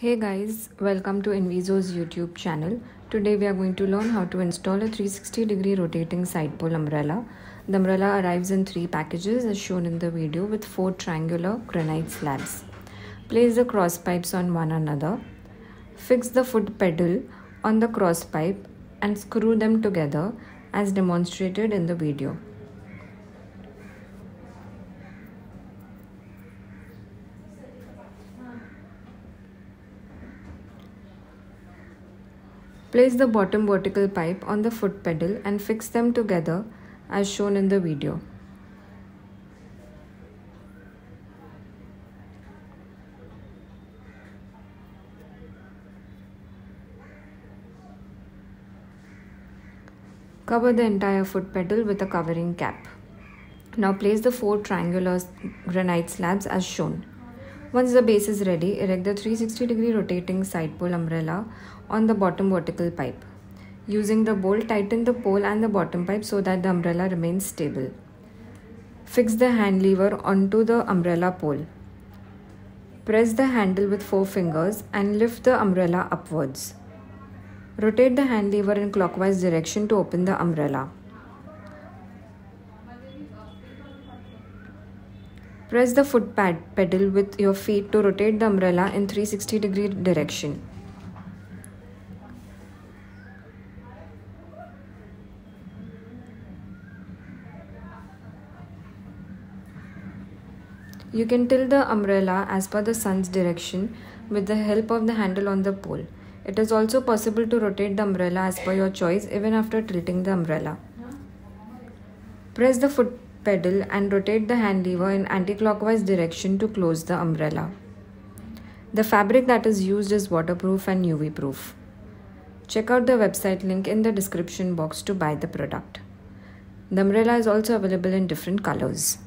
Hey guys, welcome to Invezo's YouTube channel. Today we are going to learn how to install a 360 degree rotating side pole umbrella. The umbrella arrives in three packages as shown in the video with four triangular granite slabs. Place the cross pipes on one another. Fix the foot pedal on the cross pipe and screw them together as demonstrated in the video. Place the bottom vertical pipe on the foot pedal and fix them together as shown in the video. Cover the entire foot pedal with a covering cap. Now place the four triangular granite slabs as shown. Once the base is ready, erect the 360 degree rotating side pole umbrella on the bottom vertical pipe. Using the bolt, tighten the pole and the bottom pipe so that the umbrella remains stable. Fix the hand lever onto the umbrella pole. Press the handle with four fingers and lift the umbrella upwards. Rotate the hand lever in clockwise direction to open the umbrella. Press the foot pad pedal with your feet to rotate the umbrella in 360 degree direction. You can tilt the umbrella as per the sun's direction with the help of the handle on the pole. It is also possible to rotate the umbrella as per your choice even after tilting the umbrella. Press the foot pedal and rotate the hand lever in anti-clockwise direction to close the umbrella. The fabric that is used is waterproof and UV proof. Check out the website link in the description box to buy the product. The umbrella is also available in different colors.